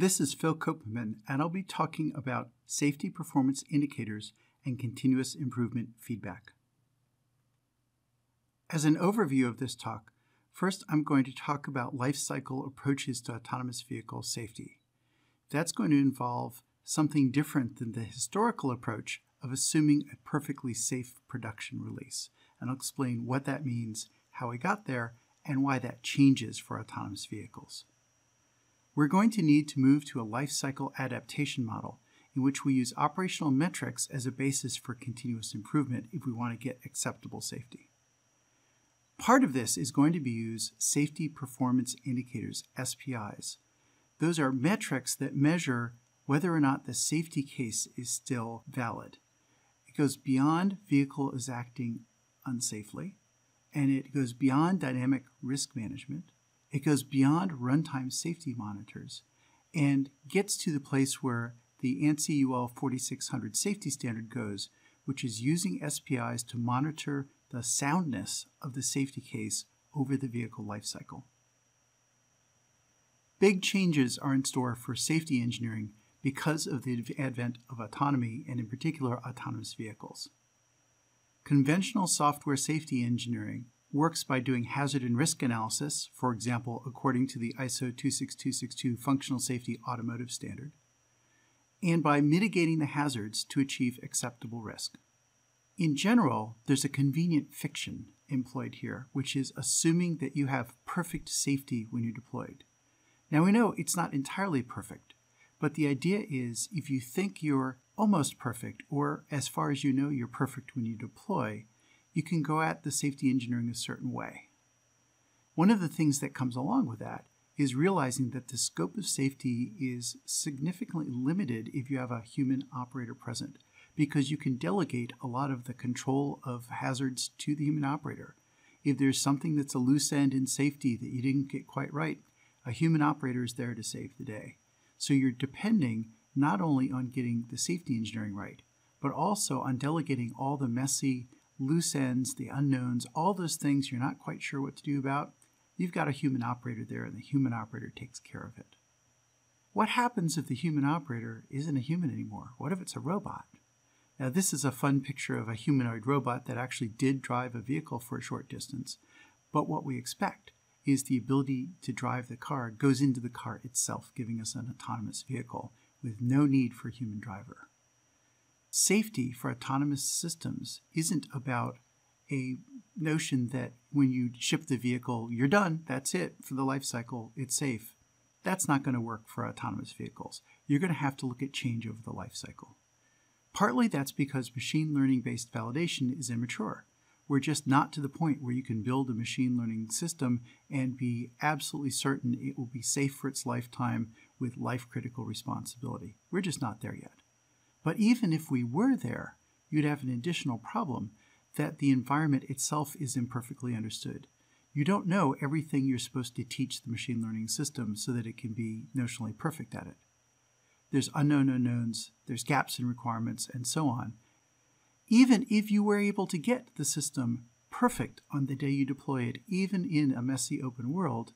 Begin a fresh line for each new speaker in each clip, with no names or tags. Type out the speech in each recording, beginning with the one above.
This is Phil Koopman, and I'll be talking about safety performance indicators and continuous improvement feedback. As an overview of this talk, first I'm going to talk about life cycle approaches to autonomous vehicle safety. That's going to involve something different than the historical approach of assuming a perfectly safe production release. And I'll explain what that means, how we got there, and why that changes for autonomous vehicles. We're going to need to move to a life cycle adaptation model in which we use operational metrics as a basis for continuous improvement if we want to get acceptable safety. Part of this is going to be use safety performance indicators, SPIs. Those are metrics that measure whether or not the safety case is still valid. It goes beyond vehicle is acting unsafely, and it goes beyond dynamic risk management, it goes beyond runtime safety monitors and gets to the place where the ANSI UL 4600 safety standard goes, which is using SPIs to monitor the soundness of the safety case over the vehicle lifecycle. Big changes are in store for safety engineering because of the advent of autonomy and, in particular, autonomous vehicles. Conventional software safety engineering works by doing hazard and risk analysis, for example, according to the ISO 26262 Functional Safety Automotive Standard, and by mitigating the hazards to achieve acceptable risk. In general, there's a convenient fiction employed here, which is assuming that you have perfect safety when you're deployed. Now we know it's not entirely perfect, but the idea is if you think you're almost perfect, or as far as you know you're perfect when you deploy, you can go at the safety engineering a certain way. One of the things that comes along with that is realizing that the scope of safety is significantly limited if you have a human operator present because you can delegate a lot of the control of hazards to the human operator. If there's something that's a loose end in safety that you didn't get quite right, a human operator is there to save the day. So you're depending not only on getting the safety engineering right, but also on delegating all the messy loose ends, the unknowns, all those things you're not quite sure what to do about, you've got a human operator there and the human operator takes care of it. What happens if the human operator isn't a human anymore? What if it's a robot? Now, this is a fun picture of a humanoid robot that actually did drive a vehicle for a short distance, but what we expect is the ability to drive the car goes into the car itself, giving us an autonomous vehicle with no need for a human driver safety for autonomous systems isn't about a notion that when you ship the vehicle, you're done, that's it for the life cycle, it's safe. That's not going to work for autonomous vehicles. You're going to have to look at change over the life cycle. Partly that's because machine learning based validation is immature. We're just not to the point where you can build a machine learning system and be absolutely certain it will be safe for its lifetime with life critical responsibility. We're just not there yet. But even if we were there, you'd have an additional problem that the environment itself is imperfectly understood. You don't know everything you're supposed to teach the machine learning system so that it can be notionally perfect at it. There's unknown unknowns, there's gaps in requirements, and so on. Even if you were able to get the system perfect on the day you deploy it, even in a messy open world,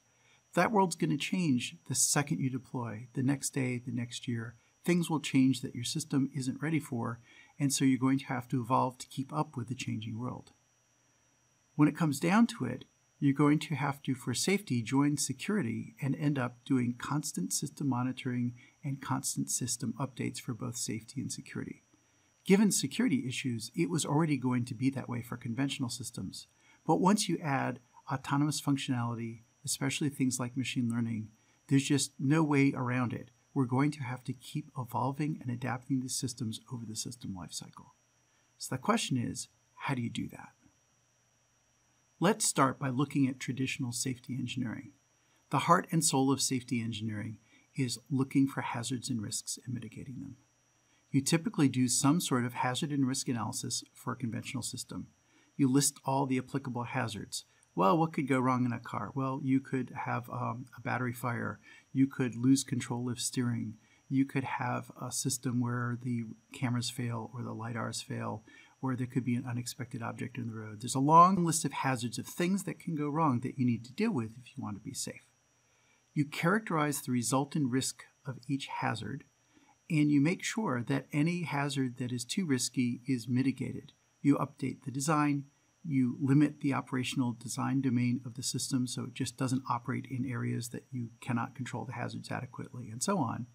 that world's going to change the second you deploy, the next day, the next year, things will change that your system isn't ready for, and so you're going to have to evolve to keep up with the changing world. When it comes down to it, you're going to have to, for safety, join security and end up doing constant system monitoring and constant system updates for both safety and security. Given security issues, it was already going to be that way for conventional systems. But once you add autonomous functionality, especially things like machine learning, there's just no way around it we're going to have to keep evolving and adapting these systems over the system lifecycle. So the question is, how do you do that? Let's start by looking at traditional safety engineering. The heart and soul of safety engineering is looking for hazards and risks and mitigating them. You typically do some sort of hazard and risk analysis for a conventional system. You list all the applicable hazards. Well, what could go wrong in a car? Well, you could have um, a battery fire. You could lose control of steering. You could have a system where the cameras fail or the LiDARs fail, or there could be an unexpected object in the road. There's a long list of hazards of things that can go wrong that you need to deal with if you want to be safe. You characterize the resultant risk of each hazard and you make sure that any hazard that is too risky is mitigated. You update the design, you limit the operational design domain of the system so it just doesn't operate in areas that you cannot control the hazards adequately, and so on.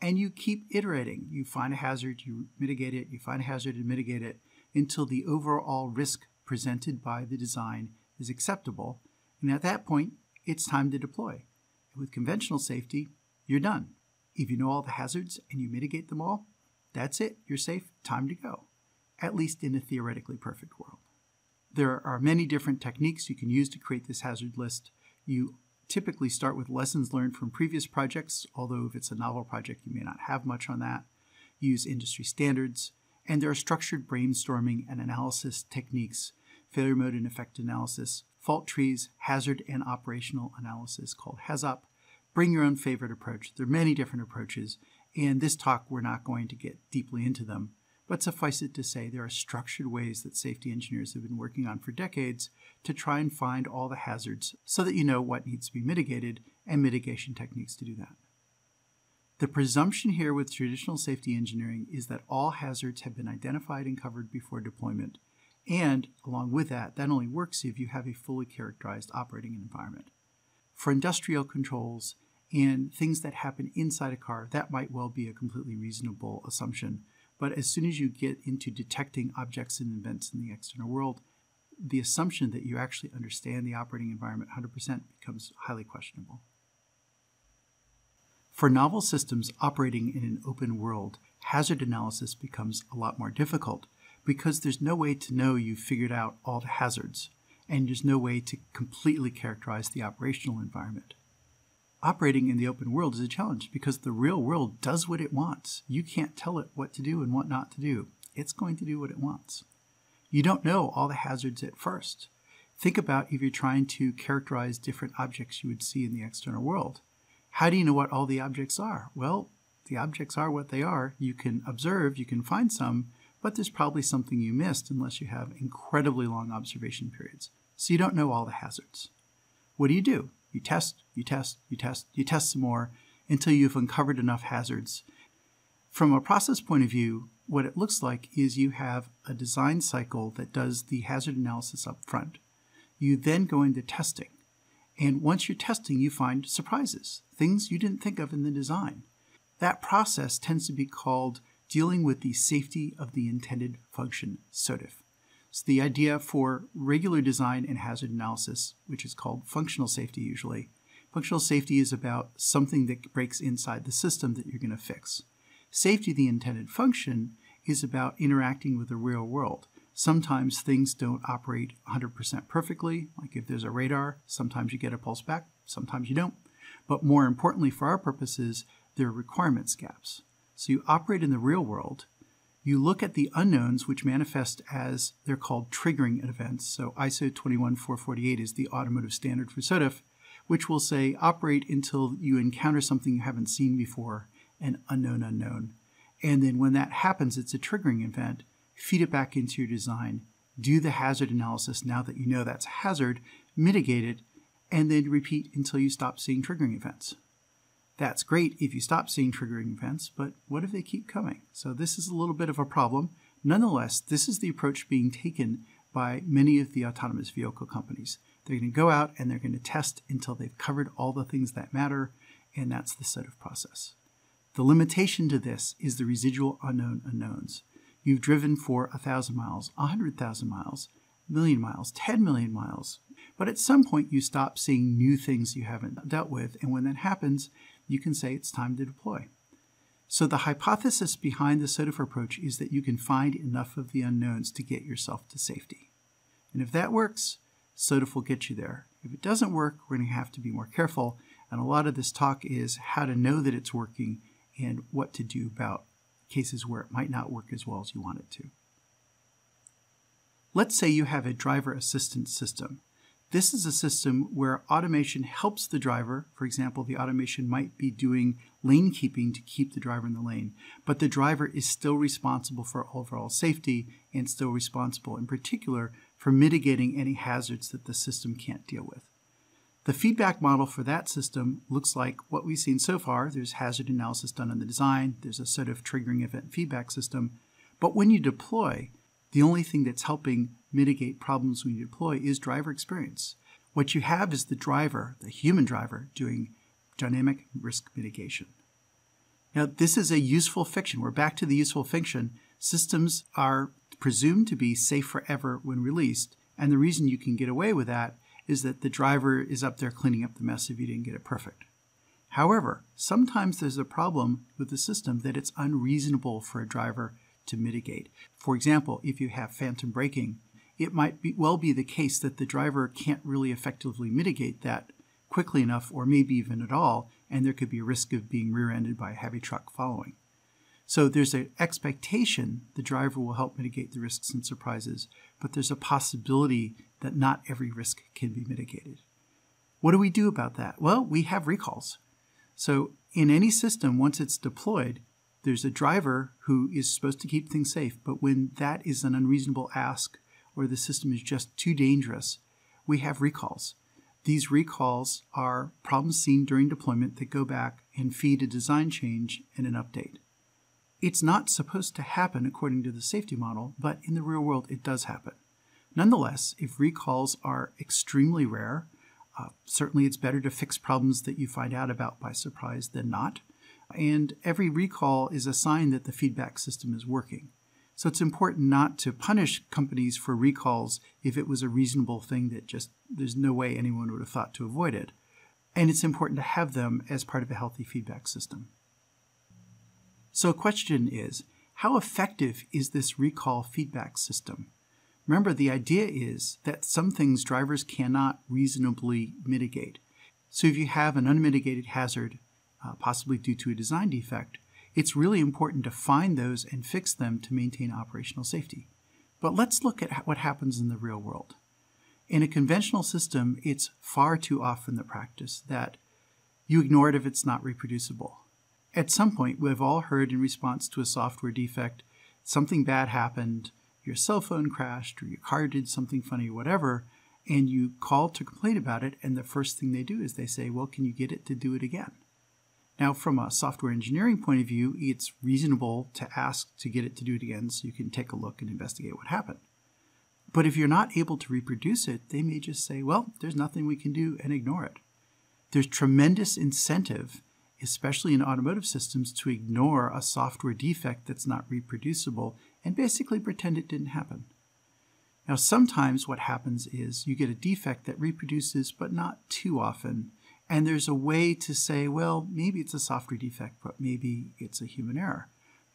And you keep iterating. You find a hazard, you mitigate it, you find a hazard and mitigate it until the overall risk presented by the design is acceptable. And at that point, it's time to deploy. With conventional safety, you're done. If you know all the hazards and you mitigate them all, that's it. You're safe. Time to go. At least in a theoretically perfect world. There are many different techniques you can use to create this hazard list. You typically start with lessons learned from previous projects, although if it's a novel project, you may not have much on that. Use industry standards, and there are structured brainstorming and analysis techniques, failure mode and effect analysis, fault trees, hazard and operational analysis called HAZOP. Bring your own favorite approach. There are many different approaches, and this talk we're not going to get deeply into them. But suffice it to say, there are structured ways that safety engineers have been working on for decades to try and find all the hazards so that you know what needs to be mitigated and mitigation techniques to do that. The presumption here with traditional safety engineering is that all hazards have been identified and covered before deployment. And along with that, that only works if you have a fully characterized operating environment. For industrial controls and things that happen inside a car, that might well be a completely reasonable assumption but as soon as you get into detecting objects and events in the external world, the assumption that you actually understand the operating environment 100% becomes highly questionable. For novel systems operating in an open world, hazard analysis becomes a lot more difficult because there's no way to know you've figured out all the hazards, and there's no way to completely characterize the operational environment operating in the open world is a challenge because the real world does what it wants. You can't tell it what to do and what not to do. It's going to do what it wants. You don't know all the hazards at first. Think about if you're trying to characterize different objects you would see in the external world. How do you know what all the objects are? Well, the objects are what they are. You can observe, you can find some, but there's probably something you missed unless you have incredibly long observation periods. So you don't know all the hazards. What do you do? You test, you test, you test, you test some more until you've uncovered enough hazards. From a process point of view, what it looks like is you have a design cycle that does the hazard analysis up front. You then go into testing. And once you're testing, you find surprises, things you didn't think of in the design. That process tends to be called dealing with the safety of the intended function, SOTIF. So the idea for regular design and hazard analysis, which is called functional safety usually, functional safety is about something that breaks inside the system that you're going to fix. Safety, the intended function, is about interacting with the real world. Sometimes things don't operate 100% perfectly, like if there's a radar, sometimes you get a pulse back, sometimes you don't. But more importantly for our purposes, there are requirements gaps. So you operate in the real world, you look at the unknowns, which manifest as they're called triggering events. So ISO 21448 is the automotive standard for SOTIF, which will say operate until you encounter something you haven't seen before, an unknown unknown. And then when that happens, it's a triggering event. Feed it back into your design. Do the hazard analysis now that you know that's hazard, mitigate it, and then repeat until you stop seeing triggering events. That's great if you stop seeing triggering events, but what if they keep coming? So this is a little bit of a problem. Nonetheless, this is the approach being taken by many of the autonomous vehicle companies. They're going to go out and they're going to test until they've covered all the things that matter, and that's the set of process. The limitation to this is the residual unknown unknowns. You've driven for 1,000 miles, 100,000 miles, million miles, 10 million miles, but at some point you stop seeing new things you haven't dealt with, and when that happens, you can say it's time to deploy. So the hypothesis behind the SOTIF approach is that you can find enough of the unknowns to get yourself to safety. And if that works, SOTIF will get you there. If it doesn't work, we're going to have to be more careful. And a lot of this talk is how to know that it's working and what to do about cases where it might not work as well as you want it to. Let's say you have a driver assistance system. This is a system where automation helps the driver. For example, the automation might be doing lane keeping to keep the driver in the lane, but the driver is still responsible for overall safety and still responsible in particular for mitigating any hazards that the system can't deal with. The feedback model for that system looks like what we've seen so far. There's hazard analysis done in the design, there's a set of triggering event feedback system. But when you deploy, the only thing that's helping mitigate problems when you deploy is driver experience. What you have is the driver, the human driver, doing dynamic risk mitigation. Now, this is a useful fiction. We're back to the useful fiction. Systems are presumed to be safe forever when released, and the reason you can get away with that is that the driver is up there cleaning up the mess if you didn't get it perfect. However, sometimes there's a problem with the system that it's unreasonable for a driver to mitigate. For example, if you have phantom braking, it might be, well be the case that the driver can't really effectively mitigate that quickly enough or maybe even at all, and there could be a risk of being rear-ended by a heavy truck following. So there's an expectation the driver will help mitigate the risks and surprises, but there's a possibility that not every risk can be mitigated. What do we do about that? Well, we have recalls. So in any system, once it's deployed, there's a driver who is supposed to keep things safe, but when that is an unreasonable ask or the system is just too dangerous, we have recalls. These recalls are problems seen during deployment that go back and feed a design change and an update. It's not supposed to happen according to the safety model, but in the real world it does happen. Nonetheless, if recalls are extremely rare, uh, certainly it's better to fix problems that you find out about by surprise than not. And every recall is a sign that the feedback system is working. So it's important not to punish companies for recalls if it was a reasonable thing that just there's no way anyone would have thought to avoid it. And it's important to have them as part of a healthy feedback system. So a question is, how effective is this recall feedback system? Remember, the idea is that some things drivers cannot reasonably mitigate. So if you have an unmitigated hazard, uh, possibly due to a design defect, it's really important to find those and fix them to maintain operational safety. But let's look at what happens in the real world. In a conventional system, it's far too often the practice that you ignore it if it's not reproducible. At some point, we've all heard in response to a software defect, something bad happened, your cell phone crashed, or your car did something funny, or whatever, and you call to complain about it, and the first thing they do is they say, Well, can you get it to do it again? Now, from a software engineering point of view, it's reasonable to ask to get it to do it again so you can take a look and investigate what happened. But if you're not able to reproduce it, they may just say, well, there's nothing we can do and ignore it. There's tremendous incentive, especially in automotive systems, to ignore a software defect that's not reproducible and basically pretend it didn't happen. Now, sometimes what happens is you get a defect that reproduces, but not too often, and there's a way to say, well, maybe it's a software defect, but maybe it's a human error.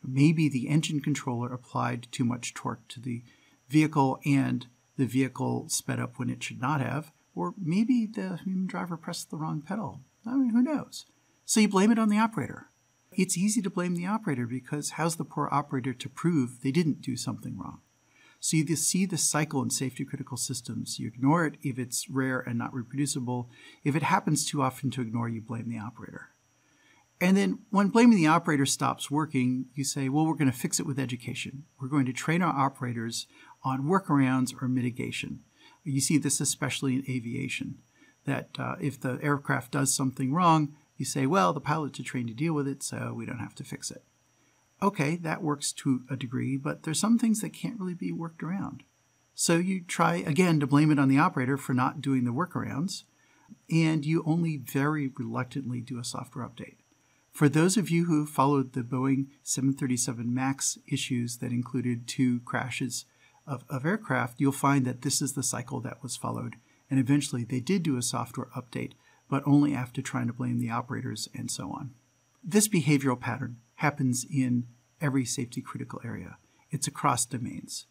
Maybe the engine controller applied too much torque to the vehicle and the vehicle sped up when it should not have, or maybe the human driver pressed the wrong pedal. I mean, who knows? So you blame it on the operator. It's easy to blame the operator because how's the poor operator to prove they didn't do something wrong? So you see the cycle in safety critical systems. You ignore it if it's rare and not reproducible. If it happens too often to ignore, you blame the operator. And then when blaming the operator stops working, you say, well, we're going to fix it with education. We're going to train our operators on workarounds or mitigation. You see this especially in aviation, that uh, if the aircraft does something wrong, you say, well, the pilots are trained to deal with it, so we don't have to fix it okay, that works to a degree, but there's some things that can't really be worked around. So you try again to blame it on the operator for not doing the workarounds, and you only very reluctantly do a software update. For those of you who followed the Boeing 737 MAX issues that included two crashes of, of aircraft, you'll find that this is the cycle that was followed. And eventually they did do a software update, but only after trying to blame the operators and so on. This behavioral pattern happens in every safety critical area. It's across domains.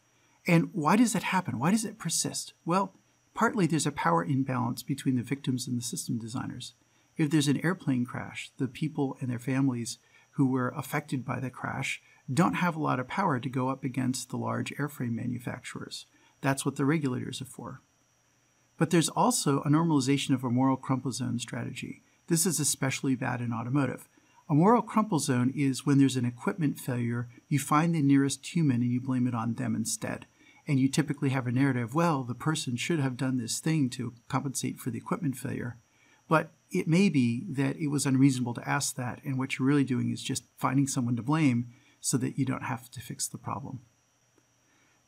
And why does it happen? Why does it persist? Well, partly there's a power imbalance between the victims and the system designers. If there's an airplane crash, the people and their families who were affected by the crash don't have a lot of power to go up against the large airframe manufacturers. That's what the regulators are for. But there's also a normalization of a moral crumple zone strategy. This is especially bad in automotive. A moral crumple zone is when there's an equipment failure, you find the nearest human and you blame it on them instead. And you typically have a narrative, well, the person should have done this thing to compensate for the equipment failure. But it may be that it was unreasonable to ask that, and what you're really doing is just finding someone to blame so that you don't have to fix the problem.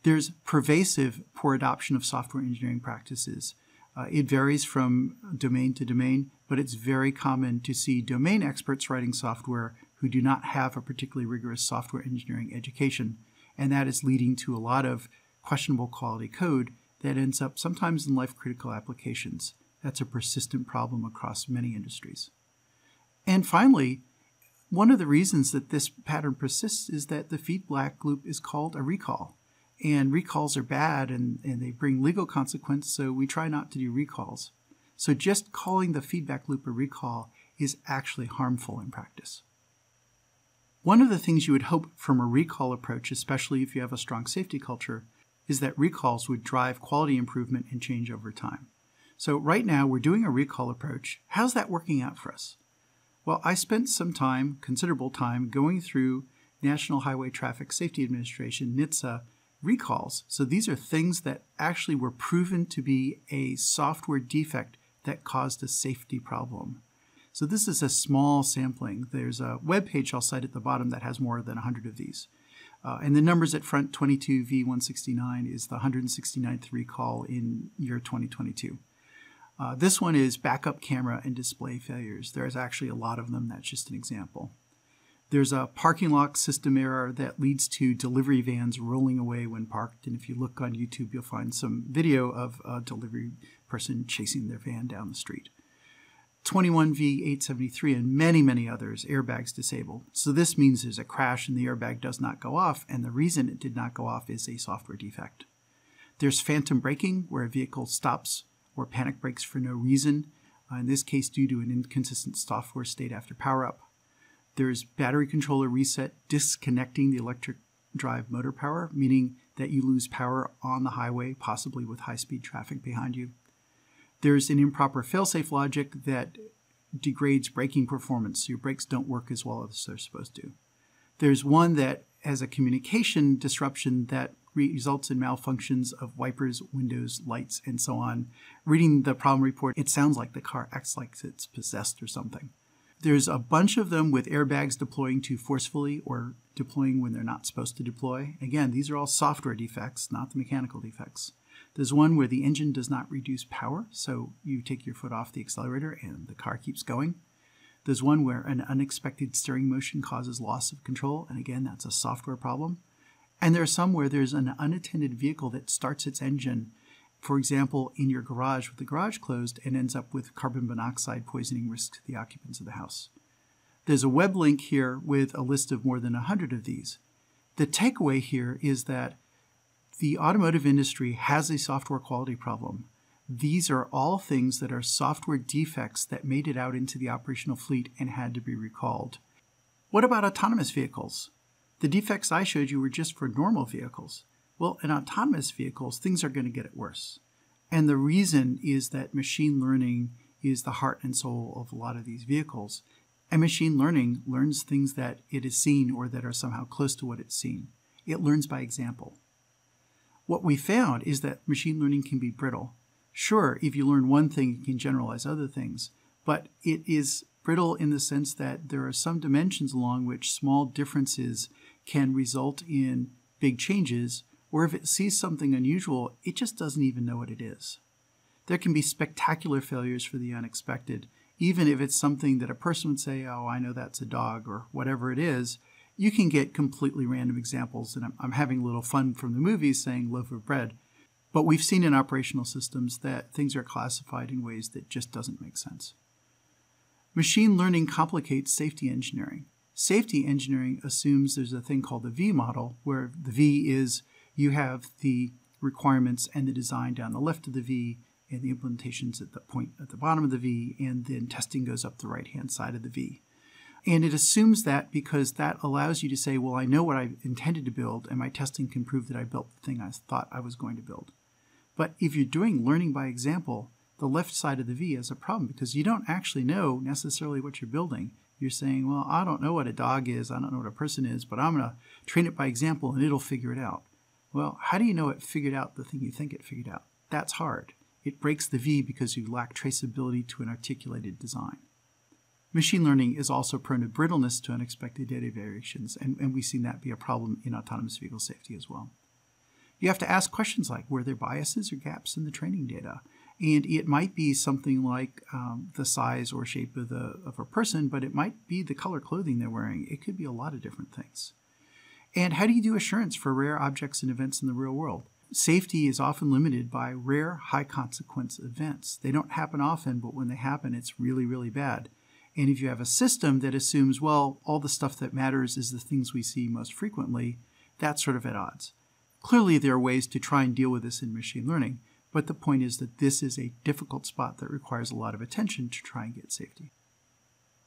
There's pervasive poor adoption of software engineering practices. Uh, it varies from domain to domain, but it's very common to see domain experts writing software who do not have a particularly rigorous software engineering education. And that is leading to a lot of questionable quality code that ends up sometimes in life critical applications. That's a persistent problem across many industries. And finally, one of the reasons that this pattern persists is that the feedback loop is called a recall. And recalls are bad and, and they bring legal consequence, so we try not to do recalls. So just calling the feedback loop a recall is actually harmful in practice. One of the things you would hope from a recall approach, especially if you have a strong safety culture, is that recalls would drive quality improvement and change over time. So right now we're doing a recall approach. How's that working out for us? Well, I spent some time, considerable time, going through National Highway Traffic Safety Administration, NHTSA, recalls. So these are things that actually were proven to be a software defect that caused a safety problem. So this is a small sampling. There's a web page I'll cite at the bottom that has more than 100 of these. Uh, and the numbers at front 22V169 is the 169th recall in year 2022. Uh, this one is backup camera and display failures. There's actually a lot of them. That's just an example. There's a parking lot system error that leads to delivery vans rolling away when parked. And if you look on YouTube, you'll find some video of a delivery person chasing their van down the street. 21V873 and many, many others, airbags disabled. So this means there's a crash and the airbag does not go off, and the reason it did not go off is a software defect. There's phantom braking, where a vehicle stops or panic brakes for no reason, uh, in this case due to an inconsistent software state after power up. There's battery controller reset disconnecting the electric drive motor power, meaning that you lose power on the highway, possibly with high speed traffic behind you. There's an improper failsafe logic that degrades braking performance, so your brakes don't work as well as they're supposed to. There's one that has a communication disruption that results in malfunctions of wipers, windows, lights, and so on. Reading the problem report, it sounds like the car acts like it's possessed or something. There's a bunch of them with airbags deploying too forcefully or deploying when they're not supposed to deploy. Again, these are all software defects, not the mechanical defects. There's one where the engine does not reduce power, so you take your foot off the accelerator and the car keeps going. There's one where an unexpected steering motion causes loss of control, and again, that's a software problem. And there are some where there's an unattended vehicle that starts its engine, for example, in your garage with the garage closed and ends up with carbon monoxide poisoning risk to the occupants of the house. There's a web link here with a list of more than 100 of these. The takeaway here is that the automotive industry has a software quality problem. These are all things that are software defects that made it out into the operational fleet and had to be recalled. What about autonomous vehicles? The defects I showed you were just for normal vehicles. Well, in autonomous vehicles, things are going to get it worse. And the reason is that machine learning is the heart and soul of a lot of these vehicles. And machine learning learns things that it has seen or that are somehow close to what it's seen. It learns by example. What we found is that machine learning can be brittle. Sure, if you learn one thing, you can generalize other things, but it is brittle in the sense that there are some dimensions along which small differences can result in big changes, or if it sees something unusual, it just doesn't even know what it is. There can be spectacular failures for the unexpected, even if it's something that a person would say, oh, I know that's a dog, or whatever it is, you can get completely random examples, and I'm, I'm having a little fun from the movies saying loaf of bread. But we've seen in operational systems that things are classified in ways that just doesn't make sense. Machine learning complicates safety engineering. Safety engineering assumes there's a thing called the V model, where the V is you have the requirements and the design down the left of the V, and the implementations at the point at the bottom of the V, and then testing goes up the right hand side of the V. And it assumes that because that allows you to say, well, I know what I intended to build, and my testing can prove that I built the thing I thought I was going to build. But if you're doing learning by example, the left side of the V is a problem because you don't actually know necessarily what you're building. You're saying, well, I don't know what a dog is, I don't know what a person is, but I'm going to train it by example and it'll figure it out. Well, how do you know it figured out the thing you think it figured out? That's hard. It breaks the V because you lack traceability to an articulated design. Machine learning is also prone to brittleness to unexpected data variations, and, and we've seen that be a problem in autonomous vehicle safety as well. You have to ask questions like were there biases or gaps in the training data? And it might be something like um, the size or shape of, the, of a person, but it might be the color clothing they're wearing. It could be a lot of different things. And how do you do assurance for rare objects and events in the real world? Safety is often limited by rare, high consequence events. They don't happen often, but when they happen, it's really, really bad. And if you have a system that assumes, well, all the stuff that matters is the things we see most frequently, that's sort of at odds. Clearly, there are ways to try and deal with this in machine learning, but the point is that this is a difficult spot that requires a lot of attention to try and get safety.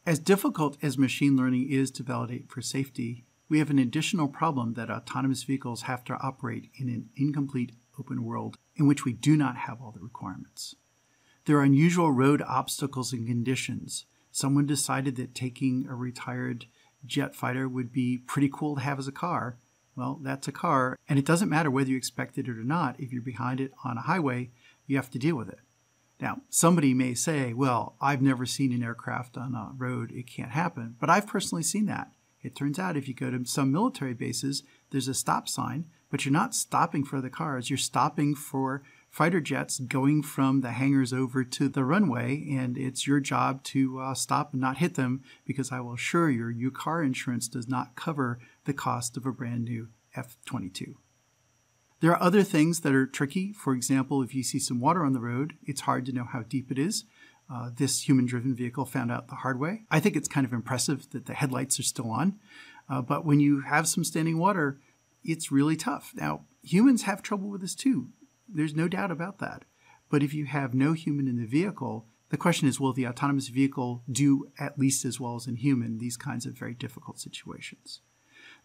As difficult as machine learning is to validate for safety, we have an additional problem that autonomous vehicles have to operate in an incomplete open world in which we do not have all the requirements. There are unusual road obstacles and conditions. Someone decided that taking a retired jet fighter would be pretty cool to have as a car, well, that's a car, and it doesn't matter whether you expected it or not. If you're behind it on a highway, you have to deal with it. Now, somebody may say, well, I've never seen an aircraft on a road, it can't happen. But I've personally seen that. It turns out if you go to some military bases, there's a stop sign, but you're not stopping for the cars, you're stopping for fighter jets going from the hangars over to the runway, and it's your job to uh, stop and not hit them because I will assure you, your car insurance does not cover the cost of a brand new F 22. There are other things that are tricky. For example, if you see some water on the road, it's hard to know how deep it is. Uh, this human driven vehicle found out the hard way. I think it's kind of impressive that the headlights are still on. Uh, but when you have some standing water, it's really tough. Now, humans have trouble with this too. There's no doubt about that. But if you have no human in the vehicle, the question is will the autonomous vehicle do at least as well as a human these kinds of very difficult situations?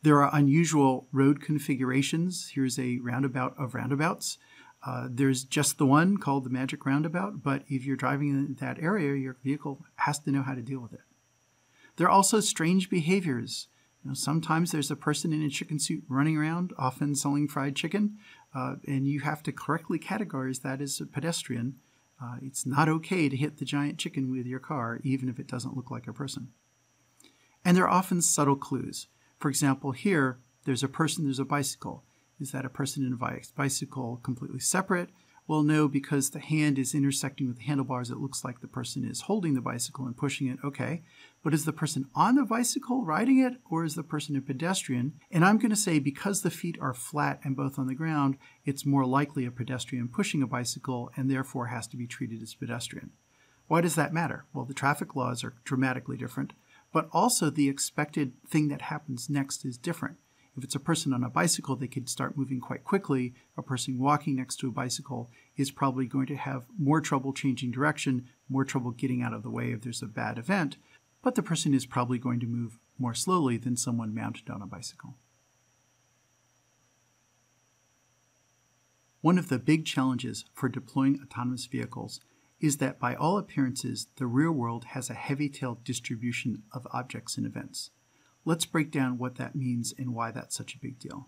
There are unusual road configurations. Here's a roundabout of roundabouts. Uh, there's just the one called the magic roundabout, but if you're driving in that area, your vehicle has to know how to deal with it. There are also strange behaviors. You know, sometimes there's a person in a chicken suit running around, often selling fried chicken, uh, and you have to correctly categorize that as a pedestrian. Uh, it's not okay to hit the giant chicken with your car, even if it doesn't look like a person. And there are often subtle clues. For example, here, there's a person, there's a bicycle. Is that a person in a bicycle completely separate? Well, no, because the hand is intersecting with the handlebars. It looks like the person is holding the bicycle and pushing it. Okay. But is the person on the bicycle riding it, or is the person a pedestrian? And I'm going to say because the feet are flat and both on the ground, it's more likely a pedestrian pushing a bicycle and therefore has to be treated as pedestrian. Why does that matter? Well, the traffic laws are dramatically different, but also the expected thing that happens next is different. If it's a person on a bicycle, they could start moving quite quickly. A person walking next to a bicycle is probably going to have more trouble changing direction, more trouble getting out of the way if there's a bad event, but the person is probably going to move more slowly than someone mounted on a bicycle. One of the big challenges for deploying autonomous vehicles is that by all appearances, the real world has a heavy tailed distribution of objects and events. Let's break down what that means and why that's such a big deal.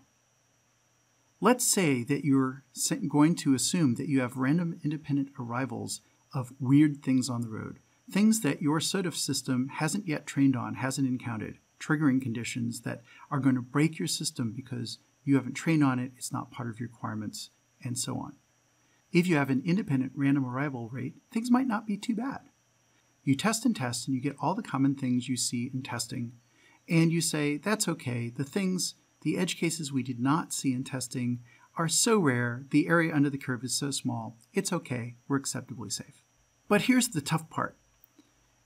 Let's say that you're going to assume that you have random independent arrivals of weird things on the road, things that your SOTIF system hasn't yet trained on, hasn't encountered, triggering conditions that are going to break your system because you haven't trained on it, it's not part of your requirements, and so on. If you have an independent random arrival rate, things might not be too bad. You test and test, and you get all the common things you see in testing and you say, that's okay. The things, the edge cases we did not see in testing are so rare, the area under the curve is so small, it's okay, we're acceptably safe. But here's the tough part.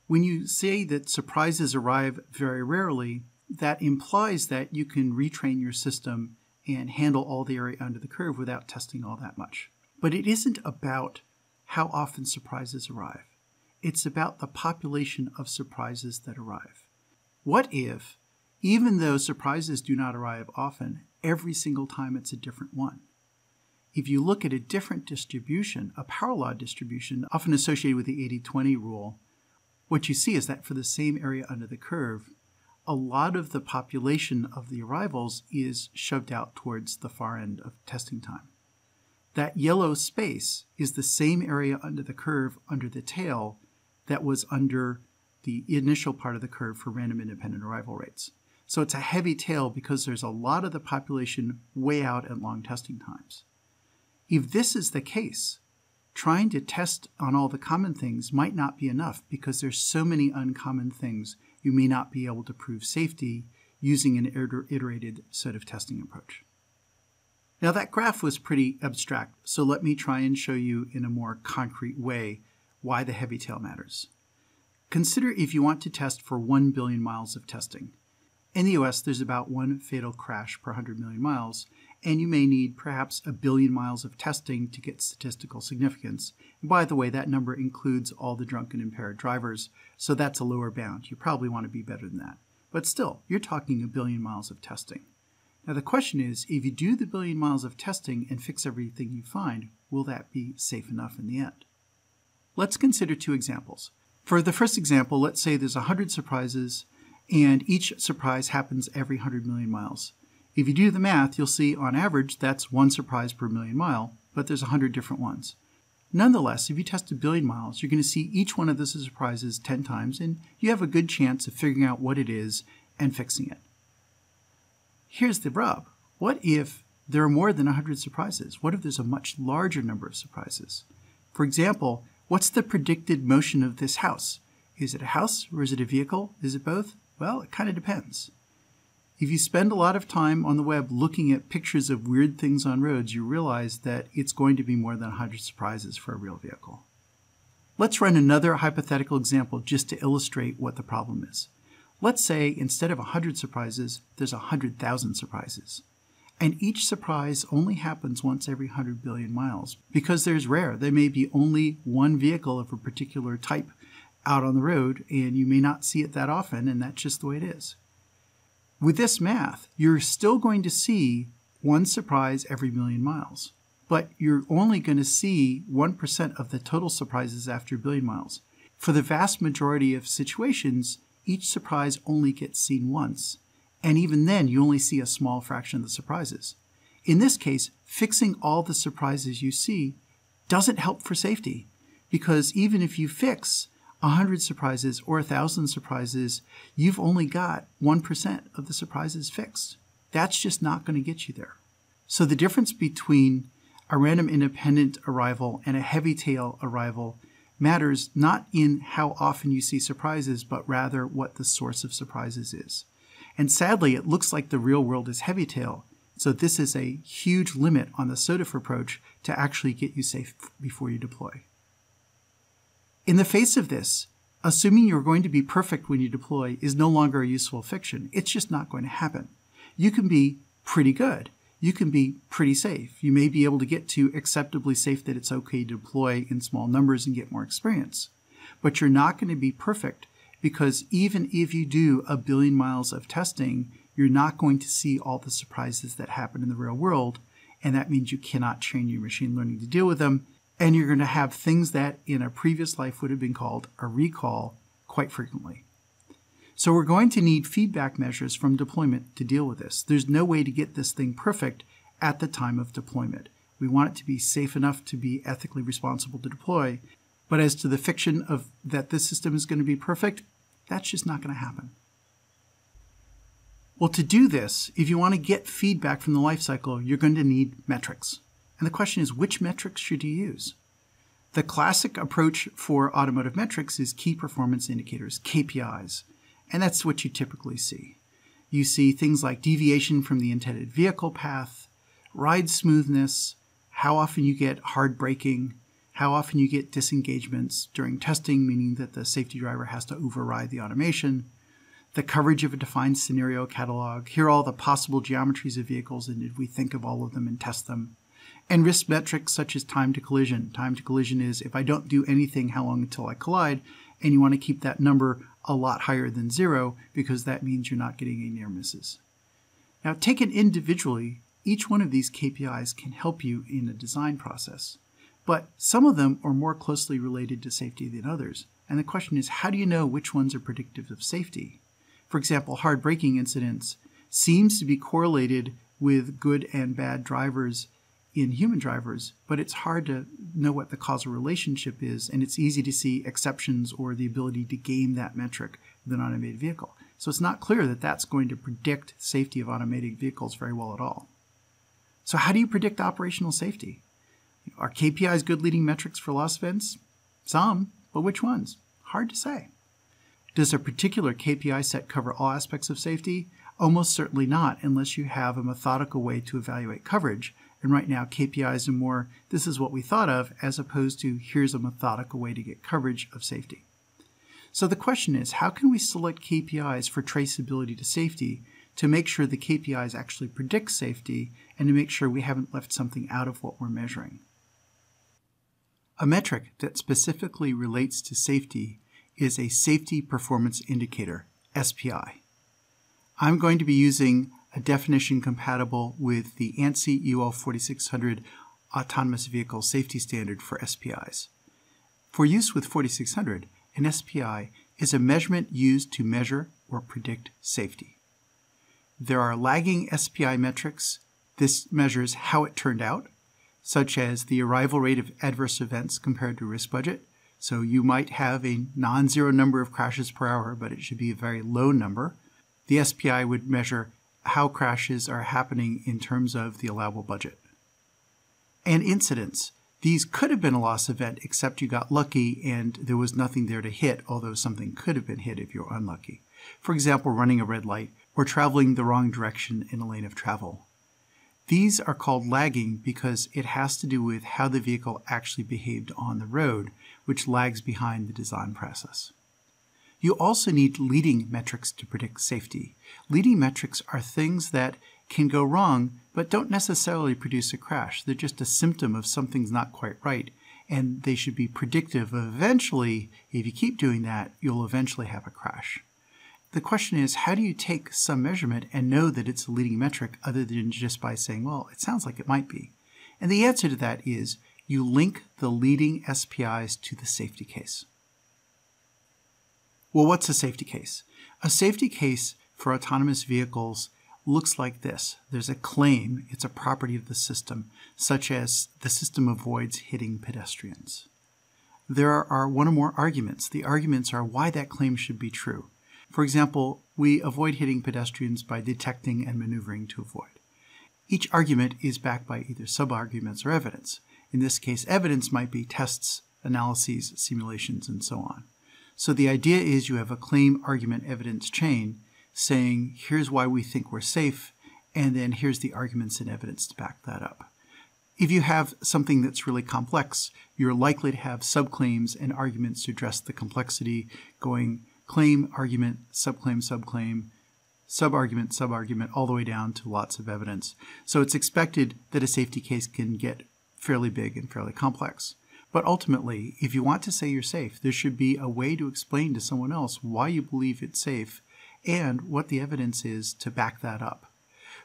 When you say that surprises arrive very rarely, that implies that you can retrain your system and handle all the area under the curve without testing all that much. But it isn't about how often surprises arrive. It's about the population of surprises that arrive. What if, even though surprises do not arrive often, every single time it's a different one? If you look at a different distribution, a power law distribution, often associated with the 80 20 rule, what you see is that for the same area under the curve, a lot of the population of the arrivals is shoved out towards the far end of testing time. That yellow space is the same area under the curve under the tail that was under the initial part of the curve for random independent arrival rates. So it's a heavy tail because there's a lot of the population way out at long testing times. If this is the case, trying to test on all the common things might not be enough because there's so many uncommon things you may not be able to prove safety using an iterated set of testing approach. Now that graph was pretty abstract, so let me try and show you in a more concrete way why the heavy tail matters. Consider if you want to test for 1 billion miles of testing. In the US, there's about one fatal crash per 100 million miles, and you may need perhaps a billion miles of testing to get statistical significance. And by the way, that number includes all the drunk and impaired drivers, so that's a lower bound. You probably want to be better than that. But still, you're talking a billion miles of testing. Now the question is, if you do the billion miles of testing and fix everything you find, will that be safe enough in the end? Let's consider two examples. For the first example, let's say there's 100 surprises and each surprise happens every 100 million miles. If you do the math, you'll see on average that's one surprise per million mile, but there's 100 different ones. Nonetheless, if you test a billion miles, you're going to see each one of those surprises 10 times, and you have a good chance of figuring out what it is and fixing it. Here's the rub. What if there are more than 100 surprises? What if there's a much larger number of surprises? For example, what's the predicted motion of this house? Is it a house or is it a vehicle? Is it both? Well, it kind of depends. If you spend a lot of time on the web looking at pictures of weird things on roads, you realize that it's going to be more than 100 surprises for a real vehicle. Let's run another hypothetical example just to illustrate what the problem is. Let's say instead of 100 surprises, there's 100,000 surprises. And each surprise only happens once every 100 billion miles. Because there's rare, there may be only one vehicle of a particular type out on the road, and you may not see it that often, and that's just the way it is. With this math, you're still going to see one surprise every million miles, but you're only going to see 1% of the total surprises after a billion miles. For the vast majority of situations, each surprise only gets seen once, and even then you only see a small fraction of the surprises. In this case, fixing all the surprises you see doesn't help for safety, because even if you fix 100 surprises or 1,000 surprises, you've only got 1% of the surprises fixed. That's just not going to get you there. So the difference between a random independent arrival and a heavy tail arrival matters not in how often you see surprises, but rather what the source of surprises is. And sadly, it looks like the real world is heavy tail. So this is a huge limit on the SOTIF approach to actually get you safe before you deploy. In the face of this, assuming you're going to be perfect when you deploy is no longer a useful fiction. It's just not going to happen. You can be pretty good. You can be pretty safe. You may be able to get to acceptably safe that it's okay to deploy in small numbers and get more experience. But you're not going to be perfect because even if you do a billion miles of testing, you're not going to see all the surprises that happen in the real world. And that means you cannot train your machine learning to deal with them and you're going to have things that in a previous life would have been called a recall quite frequently. So we're going to need feedback measures from deployment to deal with this. There's no way to get this thing perfect at the time of deployment. We want it to be safe enough to be ethically responsible to deploy, but as to the fiction of that this system is going to be perfect, that's just not going to happen. Well, to do this, if you want to get feedback from the life cycle, you're going to need metrics. And the question is, which metrics should you use? The classic approach for automotive metrics is key performance indicators, KPIs, and that's what you typically see. You see things like deviation from the intended vehicle path, ride smoothness, how often you get hard braking, how often you get disengagements during testing, meaning that the safety driver has to override the automation, the coverage of a defined scenario catalog, here are all the possible geometries of vehicles, and did we think of all of them and test them? and risk metrics such as time to collision. Time to collision is if I don't do anything, how long until I collide? And you want to keep that number a lot higher than zero because that means you're not getting any near misses. Now, taken individually, each one of these KPIs can help you in the design process, but some of them are more closely related to safety than others. And the question is, how do you know which ones are predictive of safety? For example, hard braking incidents seems to be correlated with good and bad drivers in human drivers, but it's hard to know what the causal relationship is, and it's easy to see exceptions or the ability to game that metric with an automated vehicle. So it's not clear that that's going to predict safety of automated vehicles very well at all. So how do you predict operational safety? Are KPIs good leading metrics for loss events? Some, but which ones? Hard to say. Does a particular KPI set cover all aspects of safety? Almost certainly not, unless you have a methodical way to evaluate coverage. And right now, KPIs are more this is what we thought of, as opposed to here's a methodical way to get coverage of safety. So the question is how can we select KPIs for traceability to safety to make sure the KPIs actually predict safety and to make sure we haven't left something out of what we're measuring? A metric that specifically relates to safety is a Safety Performance Indicator, SPI. I'm going to be using a definition compatible with the ANSI UL 4600 Autonomous Vehicle Safety Standard for SPIs. For use with 4600, an SPI is a measurement used to measure or predict safety. There are lagging SPI metrics. This measures how it turned out, such as the arrival rate of adverse events compared to risk budget. So you might have a non zero number of crashes per hour, but it should be a very low number. The SPI would measure how crashes are happening in terms of the allowable budget. And incidents. These could have been a loss event, except you got lucky and there was nothing there to hit, although something could have been hit if you're unlucky. For example, running a red light or traveling the wrong direction in a lane of travel. These are called lagging because it has to do with how the vehicle actually behaved on the road, which lags behind the design process. You also need leading metrics to predict safety. Leading metrics are things that can go wrong but don't necessarily produce a crash. They're just a symptom of something's not quite right, and they should be predictive eventually, if you keep doing that, you'll eventually have a crash. The question is, how do you take some measurement and know that it's a leading metric other than just by saying, well, it sounds like it might be? And the answer to that is you link the leading SPIs to the safety case. Well, what's a safety case? A safety case for autonomous vehicles looks like this. There's a claim, it's a property of the system, such as the system avoids hitting pedestrians. There are one or more arguments. The arguments are why that claim should be true. For example, we avoid hitting pedestrians by detecting and maneuvering to avoid. Each argument is backed by either sub-arguments or evidence. In this case, evidence might be tests, analyses, simulations, and so on. So the idea is you have a claim, argument, evidence chain saying, here's why we think we're safe, and then here's the arguments and evidence to back that up. If you have something that's really complex, you're likely to have subclaims and arguments to address the complexity going claim, argument, subclaim, subclaim, subargument, subargument, all the way down to lots of evidence. So it's expected that a safety case can get fairly big and fairly complex. But ultimately, if you want to say you're safe, there should be a way to explain to someone else why you believe it's safe and what the evidence is to back that up.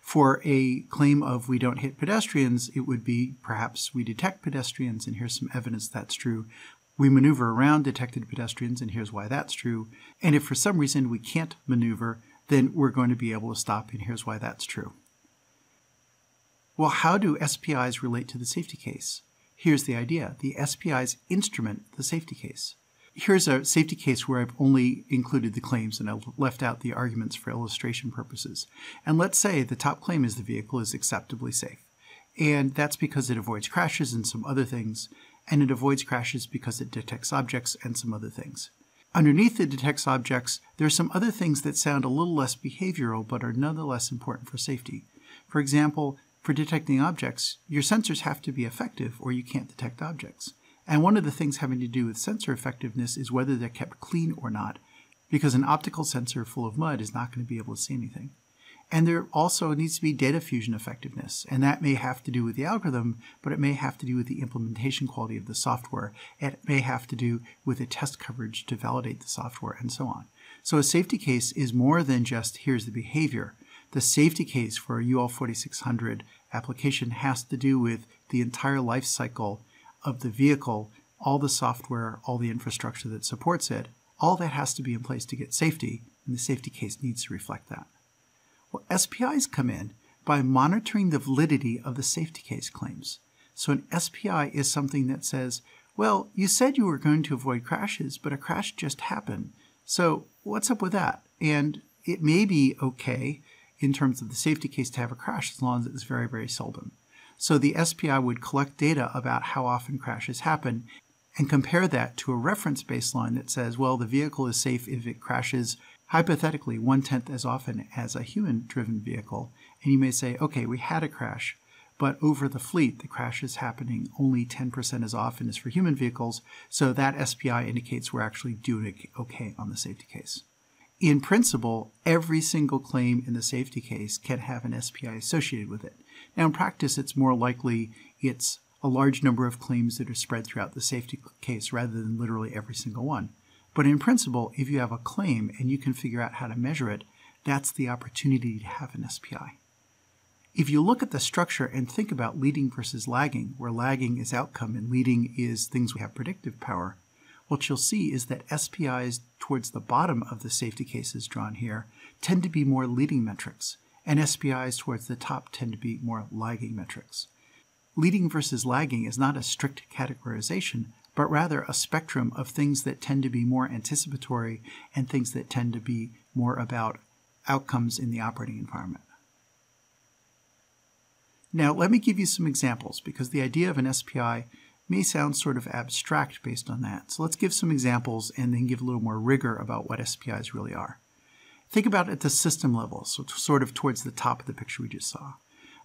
For a claim of we don't hit pedestrians, it would be perhaps we detect pedestrians and here's some evidence that's true. We maneuver around detected pedestrians, and here's why that's true. And if for some reason we can't maneuver, then we're going to be able to stop, and here's why that's true. Well, how do SPIs relate to the safety case? Here's the idea. The SPIs instrument the safety case. Here's a safety case where I've only included the claims and I've left out the arguments for illustration purposes. And let's say the top claim is the vehicle is acceptably safe. And that's because it avoids crashes and some other things and it avoids crashes because it detects objects and some other things. Underneath it detects objects, there are some other things that sound a little less behavioral but are nonetheless important for safety. For example, for detecting objects, your sensors have to be effective or you can't detect objects. And one of the things having to do with sensor effectiveness is whether they're kept clean or not, because an optical sensor full of mud is not going to be able to see anything. And there also needs to be data fusion effectiveness. And that may have to do with the algorithm, but it may have to do with the implementation quality of the software. It may have to do with the test coverage to validate the software and so on. So a safety case is more than just here's the behavior. The safety case for a UL 4600 application has to do with the entire life cycle of the vehicle, all the software, all the infrastructure that supports it. All that has to be in place to get safety, and the safety case needs to reflect that. Well, SPIs come in by monitoring the validity of the safety case claims. So an SPI is something that says, well, you said you were going to avoid crashes, but a crash just happened. So what's up with that? And it may be okay in terms of the safety case to have a crash as long as it's very, very seldom. So the SPI would collect data about how often crashes happen and compare that to a reference baseline that says, well, the vehicle is safe if it crashes hypothetically one tenth as often as a human driven vehicle. And you may say, okay, we had a crash, but over the fleet, the crash is happening only 10% as often as for human vehicles. So that SPI indicates we're actually doing okay on the safety case. In principle, every single claim in the safety case can have an SPI associated with it. Now, in practice, it's more likely it's a large number of claims that are spread throughout the safety case rather than literally every single one. But in principle, if you have a claim and you can figure out how to measure it, that's the opportunity to have an SPI. If you look at the structure and think about leading versus lagging, where lagging is outcome and leading is things we have predictive power, what you'll see is that SPIs towards the bottom of the safety cases drawn here tend to be more leading metrics, and SPIs towards the top tend to be more lagging metrics. Leading versus lagging is not a strict categorization, but rather a spectrum of things that tend to be more anticipatory and things that tend to be more about outcomes in the operating environment. Now, let me give you some examples because the idea of an SPI may sound sort of abstract based on that. So let's give some examples and then give a little more rigor about what SPIs really are. Think about it at the system level, so sort of towards the top of the picture we just saw.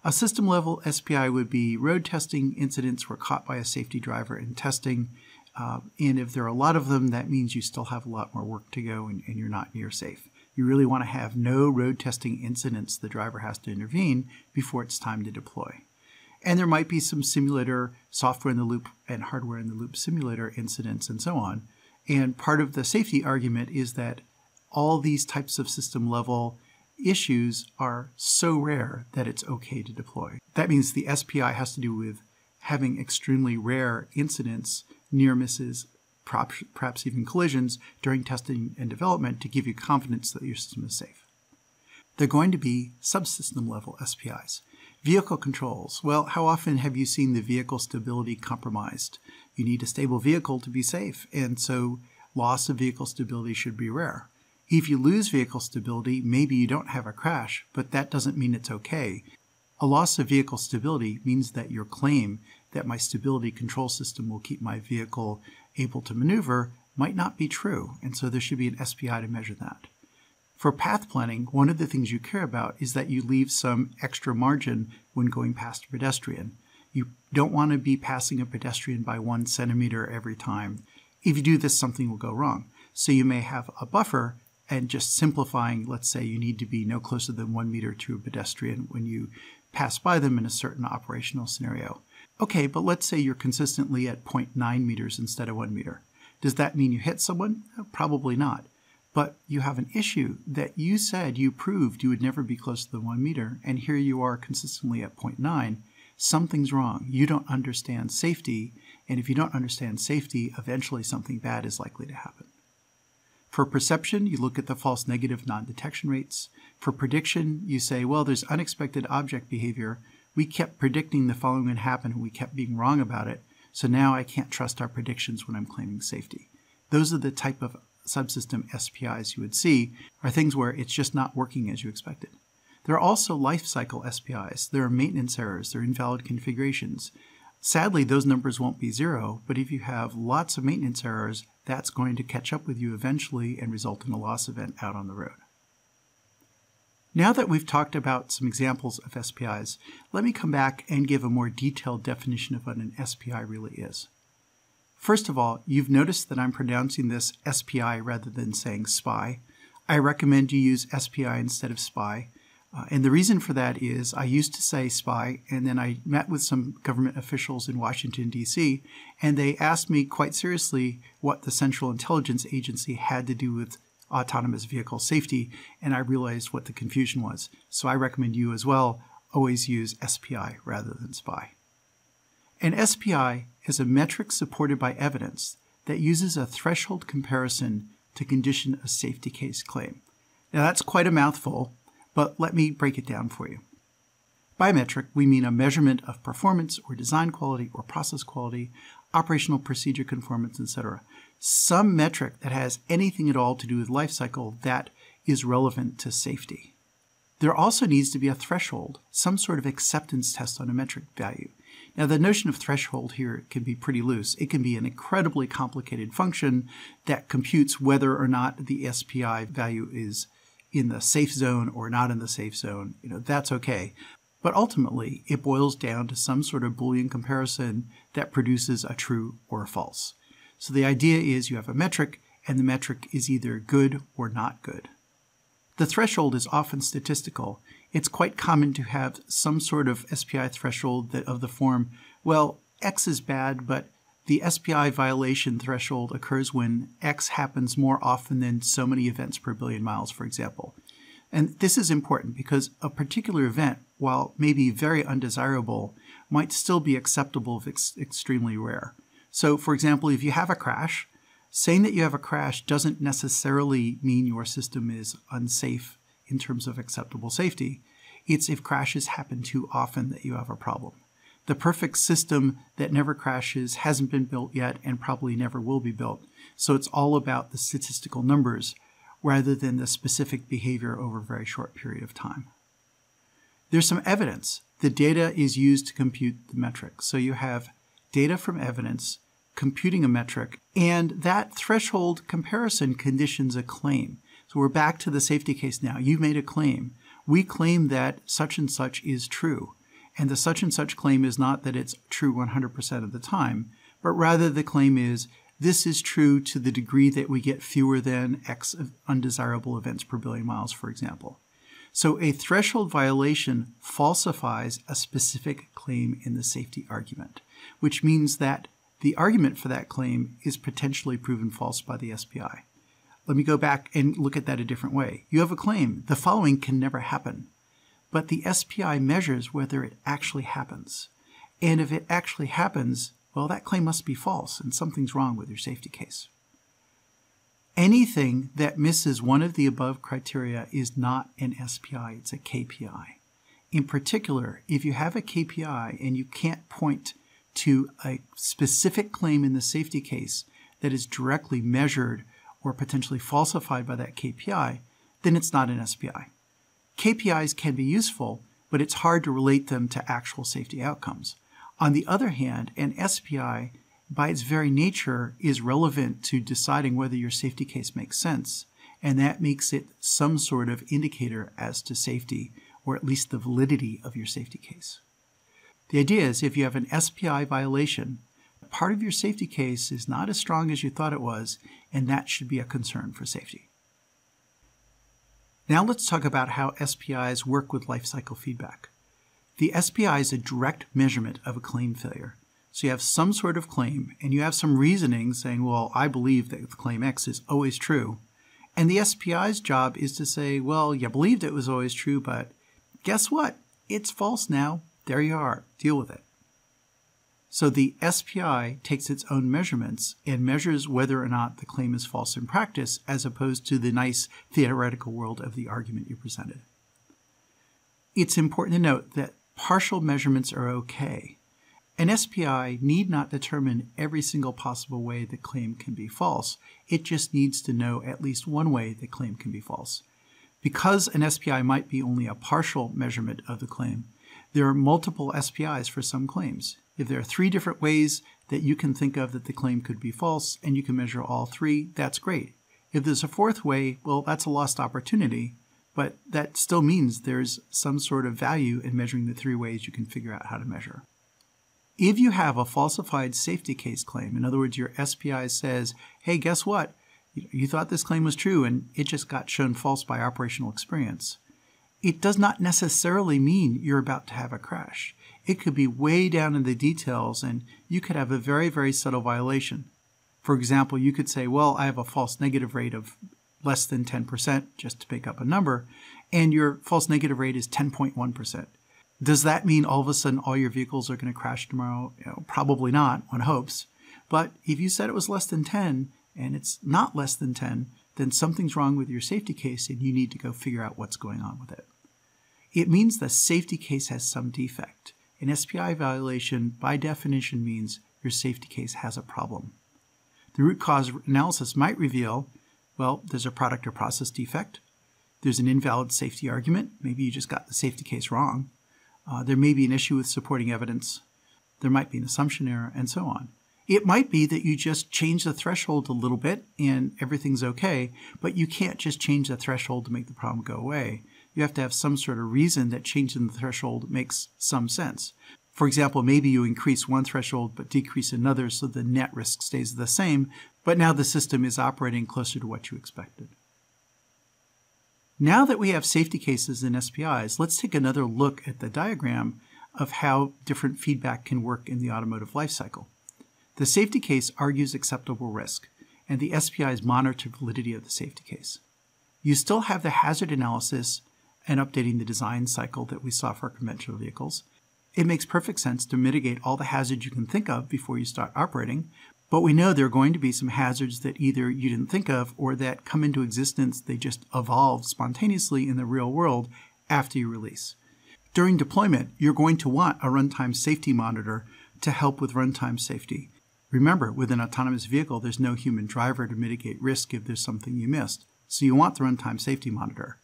A system level SPI would be road testing incidents were caught by a safety driver in testing. Uh, and if there are a lot of them, that means you still have a lot more work to go and, and you're not near safe. You really want to have no road testing incidents the driver has to intervene before it's time to deploy. And there might be some simulator software in the loop and hardware in the loop simulator incidents and so on. And part of the safety argument is that all these types of system level issues are so rare that it's okay to deploy. That means the SPI has to do with having extremely rare incidents, near misses, perhaps even collisions during testing and development to give you confidence that your system is safe. They're going to be subsystem level SPIs. Vehicle controls. Well, how often have you seen the vehicle stability compromised? You need a stable vehicle to be safe, and so loss of vehicle stability should be rare. If you lose vehicle stability, maybe you don't have a crash, but that doesn't mean it's okay. A loss of vehicle stability means that your claim that my stability control system will keep my vehicle able to maneuver might not be true, and so there should be an SPI to measure that. For path planning, one of the things you care about is that you leave some extra margin when going past a pedestrian. You don't want to be passing a pedestrian by one centimeter every time. If you do this, something will go wrong. So you may have a buffer and just simplifying, let's say you need to be no closer than one meter to a pedestrian when you pass by them in a certain operational scenario. Okay, but let's say you're consistently at 0.9 meters instead of 1 meter. Does that mean you hit someone? Uh, probably not. But you have an issue that you said you proved you would never be closer than 1 meter, and here you are consistently at 0.9. Something's wrong. You don't understand safety, and if you don't understand safety, eventually something bad is likely to happen. For perception, you look at the false negative non detection rates. For prediction, you say, well, there's unexpected object behavior, we kept predicting the following would happen and we kept being wrong about it. So now I can't trust our predictions when I'm claiming safety. Those are the type of subsystem SPIs you would see, are things where it's just not working as you expected. There are also lifecycle SPIs. There are maintenance errors, there are invalid configurations. Sadly, those numbers won't be zero, but if you have lots of maintenance errors, that's going to catch up with you eventually and result in a loss event out on the road. Now that we've talked about some examples of SPIs, let me come back and give a more detailed definition of what an SPI really is. First of all, you've noticed that I'm pronouncing this SPI rather than saying SPY. I recommend you use SPI instead of SPY. Uh, and the reason for that is I used to say SPY, and then I met with some government officials in Washington, D.C., and they asked me quite seriously what the Central Intelligence Agency had to do with autonomous vehicle safety, and I realized what the confusion was. So I recommend you as well always use SPI rather than SPY. An SPI is a metric supported by evidence that uses a threshold comparison to condition a safety case claim. Now that's quite a mouthful, but let me break it down for you. By metric, we mean a measurement of performance or design quality or process quality, operational procedure conformance, etc. Some metric that has anything at all to do with life cycle that is relevant to safety. There also needs to be a threshold, some sort of acceptance test on a metric value. Now, the notion of threshold here can be pretty loose. It can be an incredibly complicated function that computes whether or not the SPI value is in the safe zone or not in the safe zone. You know, that's okay. But ultimately, it boils down to some sort of Boolean comparison that produces a true or a false. So the idea is you have a metric, and the metric is either good or not good. The threshold is often statistical. It's quite common to have some sort of SPI threshold that of the form, well, X is bad, but the SPI violation threshold occurs when X happens more often than so many events per billion miles, for example. And this is important because a particular event, while maybe very undesirable, might still be acceptable if it's extremely rare. So, for example, if you have a crash, saying that you have a crash doesn't necessarily mean your system is unsafe in terms of acceptable safety. It's if crashes happen too often that you have a problem. The perfect system that never crashes hasn't been built yet and probably never will be built. So it's all about the statistical numbers rather than the specific behavior over a very short period of time. There's some evidence. The data is used to compute the metric. So you have data from evidence computing a metric, and that threshold comparison conditions a claim. So we're back to the safety case now. You've made a claim. We claim that such and such is true. And the such and such claim is not that it's true 100% of the time, but rather the claim is this is true to the degree that we get fewer than X undesirable events per billion miles, for example. So a threshold violation falsifies a specific claim in the safety argument, which means that the argument for that claim is potentially proven false by the SPI. Let me go back and look at that a different way. You have a claim, the following can never happen, but the SPI measures whether it actually happens. And if it actually happens, well, that claim must be false and something's wrong with your safety case. Anything that misses one of the above criteria is not an SPI, it's a KPI. In particular, if you have a KPI and you can't point to a specific claim in the safety case that is directly measured or potentially falsified by that KPI, then it's not an SPI. KPIs can be useful, but it's hard to relate them to actual safety outcomes. On the other hand, an SPI, by its very nature, is relevant to deciding whether your safety case makes sense, and that makes it some sort of indicator as to safety, or at least the validity of your safety case. The idea is if you have an SPI violation, part of your safety case is not as strong as you thought it was, and that should be a concern for safety. Now let's talk about how SPIs work with lifecycle feedback. The SPI is a direct measurement of a claim failure. So you have some sort of claim, and you have some reasoning saying, well, I believe that claim X is always true. And the SPI's job is to say, well, you believed it was always true, but guess what? It's false now. There you are. Deal with it. So the SPI takes its own measurements and measures whether or not the claim is false in practice as opposed to the nice theoretical world of the argument you presented. It's important to note that partial measurements are okay. An SPI need not determine every single possible way the claim can be false. It just needs to know at least one way the claim can be false. Because an SPI might be only a partial measurement of the claim, there are multiple SPIs for some claims. If there are three different ways that you can think of that the claim could be false and you can measure all three, that's great. If there's a fourth way, well, that's a lost opportunity, but that still means there's some sort of value in measuring the three ways you can figure out how to measure. If you have a falsified safety case claim, in other words, your SPI says, hey, guess what? You thought this claim was true and it just got shown false by operational experience it does not necessarily mean you're about to have a crash. It could be way down in the details and you could have a very, very subtle violation. For example, you could say, well, I have a false negative rate of less than 10%, just to pick up a number, and your false negative rate is 10.1%. Does that mean all of a sudden all your vehicles are going to crash tomorrow? You know, probably not, one hopes. But if you said it was less than 10 and it's not less than 10, then something's wrong with your safety case and you need to go figure out what's going on with it. It means the safety case has some defect. An SPI violation, by definition, means your safety case has a problem. The root cause analysis might reveal well, there's a product or process defect. There's an invalid safety argument. Maybe you just got the safety case wrong. Uh, there may be an issue with supporting evidence. There might be an assumption error, and so on. It might be that you just change the threshold a little bit and everything's okay, but you can't just change the threshold to make the problem go away. You have to have some sort of reason that changing the threshold makes some sense. For example, maybe you increase one threshold but decrease another so the net risk stays the same, but now the system is operating closer to what you expected. Now that we have safety cases in SPIs, let's take another look at the diagram of how different feedback can work in the automotive lifecycle. The safety case argues acceptable risk, and the SPIs monitor validity of the safety case. You still have the hazard analysis and updating the design cycle that we saw for conventional vehicles, it makes perfect sense to mitigate all the hazards you can think of before you start operating, but we know there are going to be some hazards that either you didn't think of or that come into existence, they just evolve spontaneously in the real world after you release. During deployment, you're going to want a runtime safety monitor to help with runtime safety. Remember, with an autonomous vehicle, there's no human driver to mitigate risk if there's something you missed. So you want the runtime safety monitor.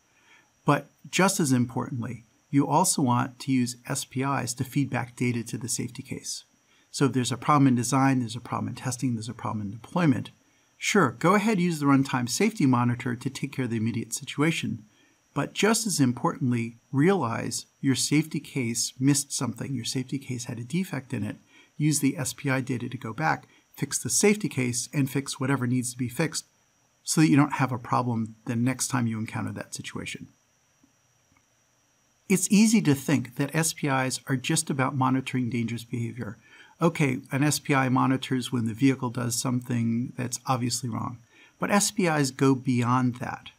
But just as importantly, you also want to use SPIs to feed back data to the safety case. So if there's a problem in design, there's a problem in testing, there's a problem in deployment, sure, go ahead use the runtime safety monitor to take care of the immediate situation. But just as importantly, realize your safety case missed something, your safety case had a defect in it, use the SPI data to go back, fix the safety case, and fix whatever needs to be fixed so that you don't have a problem the next time you encounter that situation. It's easy to think that SPIs are just about monitoring dangerous behavior. Okay, an SPI monitors when the vehicle does something that's obviously wrong. But SPIs go beyond that.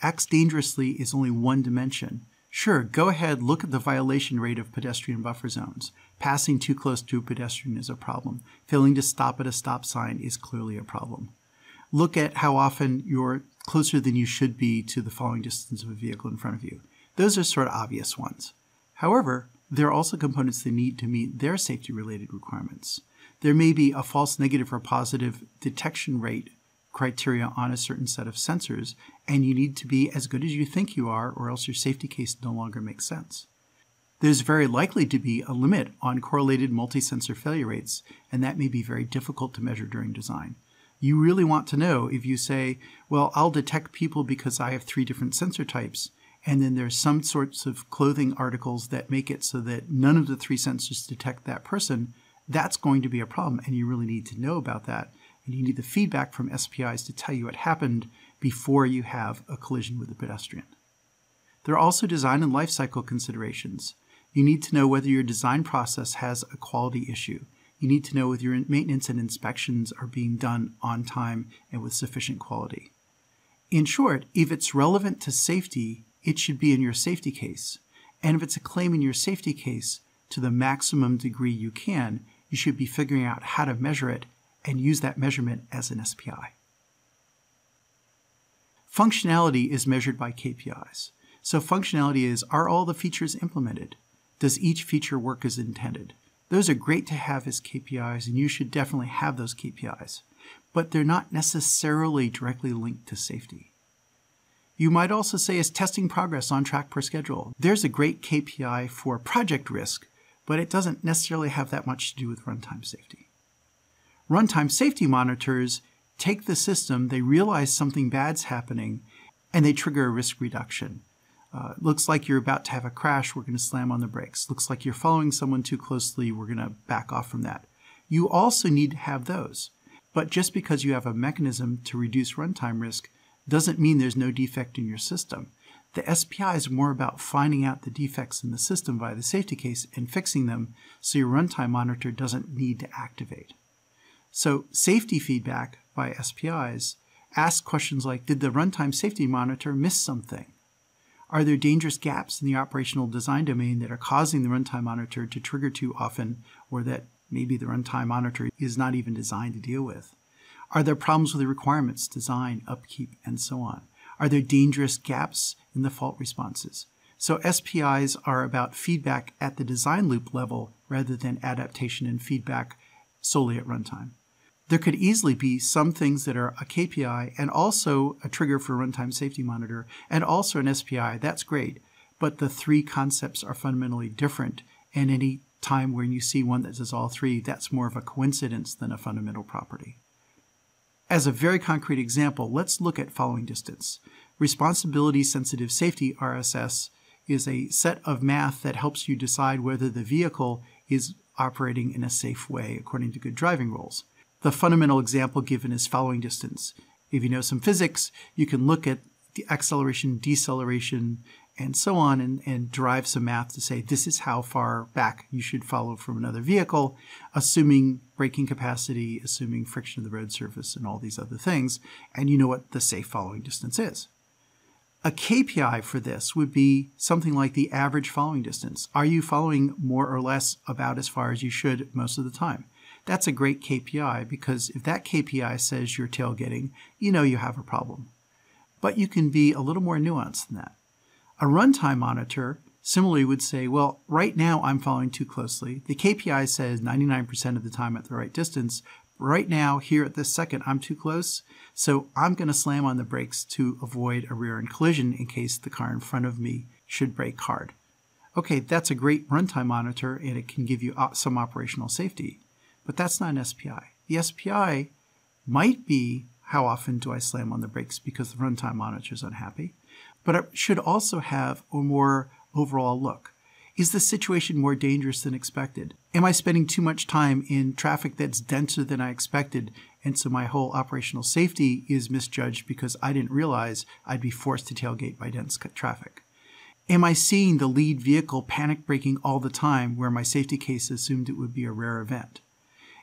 Acts dangerously is only one dimension. Sure, go ahead, look at the violation rate of pedestrian buffer zones. Passing too close to a pedestrian is a problem. Failing to stop at a stop sign is clearly a problem. Look at how often you're closer than you should be to the following distance of a vehicle in front of you. Those are sort of obvious ones. However, there are also components that need to meet their safety related requirements. There may be a false negative or positive detection rate criteria on a certain set of sensors, and you need to be as good as you think you are, or else your safety case no longer makes sense. There's very likely to be a limit on correlated multi-sensor failure rates, and that may be very difficult to measure during design. You really want to know if you say, well, I'll detect people because I have three different sensor types, and then there's some sorts of clothing articles that make it so that none of the three sensors detect that person, that's going to be a problem. And you really need to know about that. And you need the feedback from SPIs to tell you what happened before you have a collision with a pedestrian. There are also design and life cycle considerations. You need to know whether your design process has a quality issue. You need to know whether your maintenance and inspections are being done on time and with sufficient quality. In short, if it's relevant to safety, it should be in your safety case. And if it's a claim in your safety case, to the maximum degree you can, you should be figuring out how to measure it and use that measurement as an SPI. Functionality is measured by KPIs. So functionality is, are all the features implemented? Does each feature work as intended? Those are great to have as KPIs, and you should definitely have those KPIs. But they're not necessarily directly linked to safety. You might also say is testing progress on track per schedule. There's a great KPI for project risk, but it doesn't necessarily have that much to do with runtime safety. Runtime safety monitors take the system, they realize something bad's happening, and they trigger a risk reduction. Uh, looks like you're about to have a crash, we're going to slam on the brakes. Looks like you're following someone too closely, we're going to back off from that. You also need to have those. But just because you have a mechanism to reduce runtime risk doesn't mean there's no defect in your system. The SPI is more about finding out the defects in the system via the safety case and fixing them so your runtime monitor doesn't need to activate. So safety feedback by SPIs asks questions like, did the runtime safety monitor miss something? Are there dangerous gaps in the operational design domain that are causing the runtime monitor to trigger too often or that maybe the runtime monitor is not even designed to deal with? Are there problems with the requirements, design, upkeep, and so on? Are there dangerous gaps in the fault responses? So SPIs are about feedback at the design loop level rather than adaptation and feedback solely at runtime. There could easily be some things that are a KPI and also a trigger for runtime safety monitor and also an SPI. That's great. But the three concepts are fundamentally different. And any time when you see one that does all three, that's more of a coincidence than a fundamental property. As a very concrete example, let's look at following distance. Responsibility Sensitive Safety, RSS, is a set of math that helps you decide whether the vehicle is operating in a safe way according to good driving rules. The fundamental example given is following distance. If you know some physics, you can look at the acceleration, deceleration, and so on and, and derive some math to say this is how far back you should follow from another vehicle, assuming braking capacity, assuming friction of the road surface, and all these other things, and you know what the safe following distance is. A KPI for this would be something like the average following distance. Are you following more or less about as far as you should most of the time? That's a great KPI because if that KPI says you're tailgating, you know you have a problem. But you can be a little more nuanced than that. A runtime monitor similarly would say, well, right now I'm following too closely. The KPI says 99% of the time at the right distance. Right now, here at this second, I'm too close. So I'm going to slam on the brakes to avoid a rear end collision in case the car in front of me should brake hard. Okay, that's a great runtime monitor and it can give you some operational safety. But that's not an SPI. The SPI might be how often do I slam on the brakes because the runtime monitor is unhappy but it should also have a more overall look. Is the situation more dangerous than expected? Am I spending too much time in traffic that's denser than I expected? And so my whole operational safety is misjudged because I didn't realize I'd be forced to tailgate by dense traffic. Am I seeing the lead vehicle panic braking all the time where my safety case assumed it would be a rare event?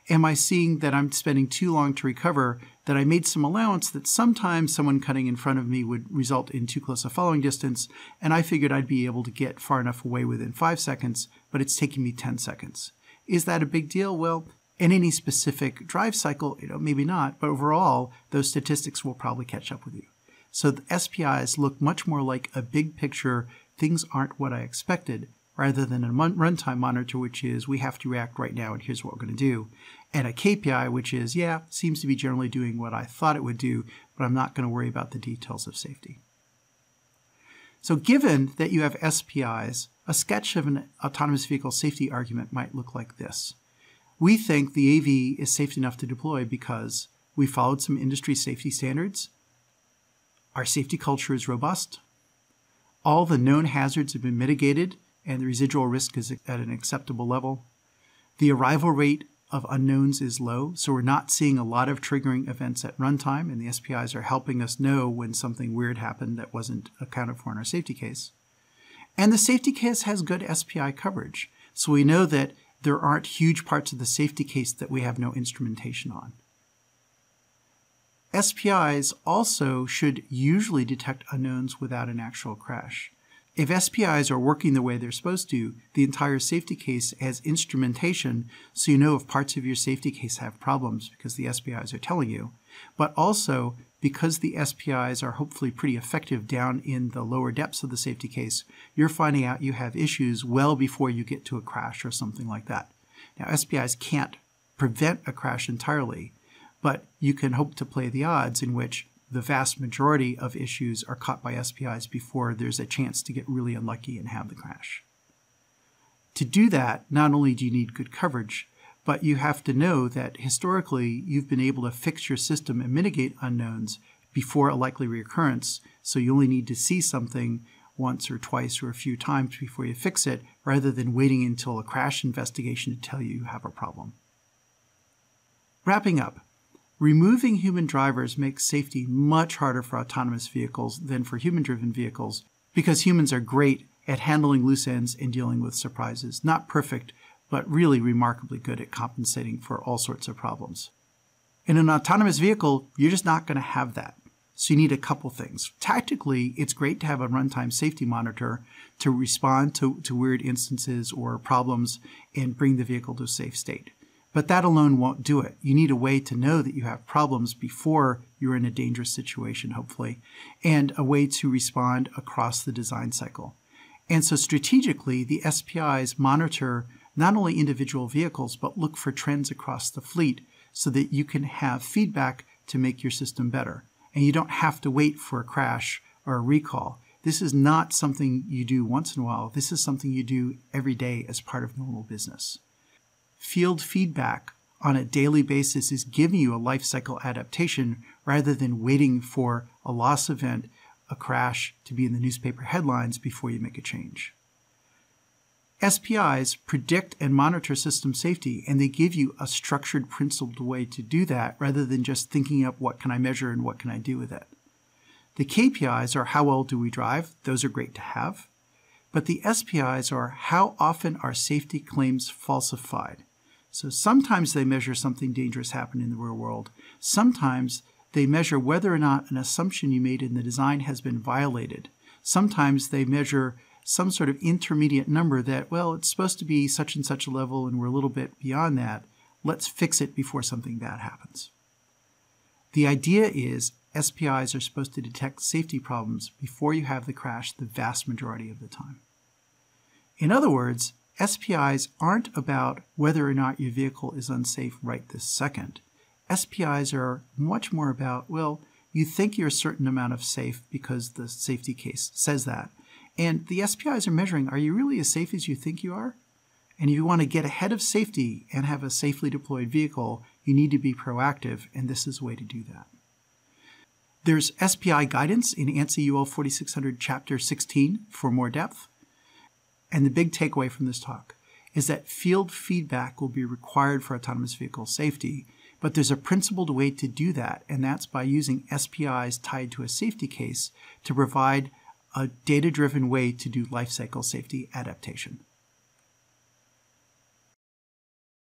Am I seeing that I'm spending too long to recover, that I made some allowance that sometimes someone cutting in front of me would result in too close a following distance, and I figured I'd be able to get far enough away within five seconds, but it's taking me 10 seconds. Is that a big deal? Well, in any specific drive cycle, you know, maybe not, but overall, those statistics will probably catch up with you. So the SPIs look much more like a big picture, things aren't what I expected, rather than a runtime monitor, which is we have to react right now and here's what we're going to do. And a KPI, which is, yeah, seems to be generally doing what I thought it would do, but I'm not going to worry about the details of safety. So given that you have SPIs, a sketch of an autonomous vehicle safety argument might look like this. We think the AV is safe enough to deploy because we followed some industry safety standards, our safety culture is robust, all the known hazards have been mitigated and the residual risk is at an acceptable level. The arrival rate of unknowns is low, so we're not seeing a lot of triggering events at runtime, and the SPIs are helping us know when something weird happened that wasn't accounted for in our safety case. And the safety case has good SPI coverage, so we know that there aren't huge parts of the safety case that we have no instrumentation on. SPIs also should usually detect unknowns without an actual crash. If SPIs are working the way they're supposed to, the entire safety case has instrumentation so you know if parts of your safety case have problems because the SPIs are telling you. But also, because the SPIs are hopefully pretty effective down in the lower depths of the safety case, you're finding out you have issues well before you get to a crash or something like that. Now, SPIs can't prevent a crash entirely, but you can hope to play the odds in which the vast majority of issues are caught by SPIs before there's a chance to get really unlucky and have the crash. To do that, not only do you need good coverage, but you have to know that historically you've been able to fix your system and mitigate unknowns before a likely reoccurrence, so you only need to see something once or twice or a few times before you fix it, rather than waiting until a crash investigation to tell you you have a problem. Wrapping up, Removing human drivers makes safety much harder for autonomous vehicles than for human driven vehicles because humans are great at handling loose ends and dealing with surprises. Not perfect, but really remarkably good at compensating for all sorts of problems. In an autonomous vehicle, you're just not going to have that. So you need a couple things. Tactically, it's great to have a runtime safety monitor to respond to, to weird instances or problems and bring the vehicle to a safe state. But that alone won't do it. You need a way to know that you have problems before you're in a dangerous situation, hopefully, and a way to respond across the design cycle. And so strategically, the SPIs monitor not only individual vehicles, but look for trends across the fleet so that you can have feedback to make your system better. And you don't have to wait for a crash or a recall. This is not something you do once in a while. This is something you do every day as part of normal business. Field feedback on a daily basis is giving you a life cycle adaptation rather than waiting for a loss event, a crash to be in the newspaper headlines before you make a change. SPIs predict and monitor system safety, and they give you a structured, principled way to do that rather than just thinking up what can I measure and what can I do with it. The KPIs are how well do we drive, those are great to have. But the SPIs are how often are safety claims falsified. So sometimes they measure something dangerous happened in the real world. Sometimes they measure whether or not an assumption you made in the design has been violated. Sometimes they measure some sort of intermediate number that, well, it's supposed to be such and such a level and we're a little bit beyond that. Let's fix it before something bad happens. The idea is SPIs are supposed to detect safety problems before you have the crash the vast majority of the time. In other words, SPIs aren't about whether or not your vehicle is unsafe right this second. SPIs are much more about, well, you think you're a certain amount of safe because the safety case says that, and the SPIs are measuring are you really as safe as you think you are? And if you want to get ahead of safety and have a safely deployed vehicle, you need to be proactive, and this is a way to do that. There's SPI guidance in ANSI UL 4600 Chapter 16 for more depth. And the big takeaway from this talk is that field feedback will be required for autonomous vehicle safety, but there's a principled way to do that, and that's by using SPIs tied to a safety case to provide a data driven way to do lifecycle safety adaptation.